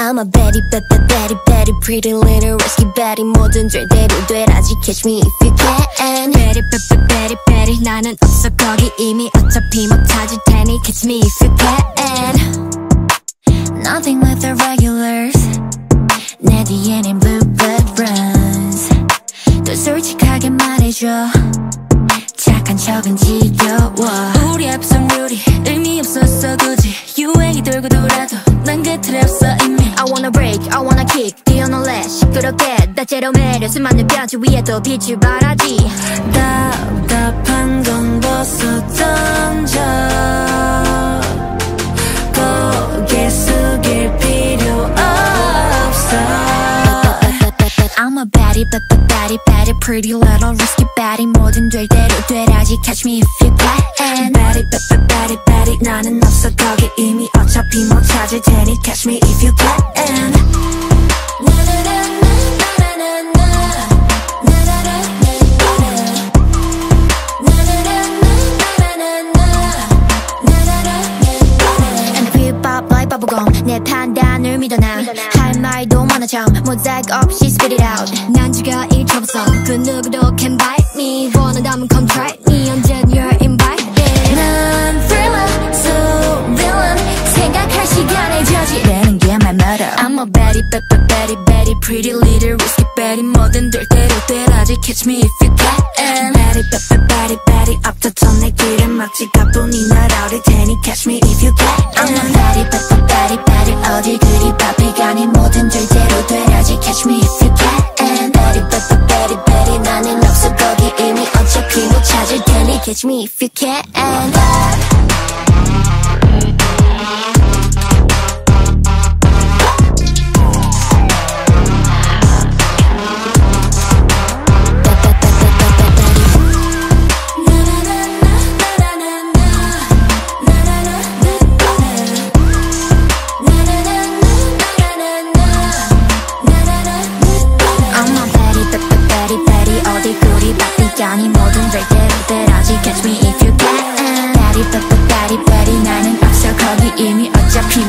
I'm a Betty, Betty, Betty, Betty, pretty little risky Betty 뭐든 될 대로 되라지 catch me if you can Betty, Betty, Betty, Betty 나는 없어 거기 이미 어차피 못 찾을 테니 catch me if you can Nothing with the regulars 내 뒤에는 bluebird runs 또 솔직하게 말해줘 착한 척은 지겨워 우리 합성률이 의미 없었어 굳이 유행이 돌고 돌아 도 난 그 틀에 없어 이미 I wanna break, I wanna kick 뛰어놀래 시끄럽게 다채로 매력 수많은 변치 위에 또 빛을 발하지 답답한 건 벗어 던져 고개 숙일 필요 없어 I'm a baddie, but but baddie, baddie, pretty little risky baddie 뭐든 될 대로 되라지 catch me if you can Betty, Betty, Betty, Betty 나는 없어 거기 이미 어차피 못 찾을 테니 catch me if you can And I feel pop like bubblegum 내 판단을 믿어 난할 말도 많아 참 모자이크 없이 spit it out 난 지가 1초부터 그 누구도 can bite I'm a baddie, bad, bad, baddie, baddie Pretty little risky baddie 뭐든 될 대로 되라지 Catch me if you can Baddie, bad, bad, baddie, baddie 앞다퉈 내 길을 막지 가뿐히 날아올 테니 Catch me if you can I'm a baddie, bad, bad, baddie, baddie 어디 그리 바삐 가니 뭐든 될 대로 되라지 Catch me if you can Baddie, bad, bad, baddie, baddie 나는 없어 거기 이미 어차피 못 찾을 테니 Catch me if you can me if you get Daddy, but, but, daddy, buddy 나는 없어 거기 이미 어차피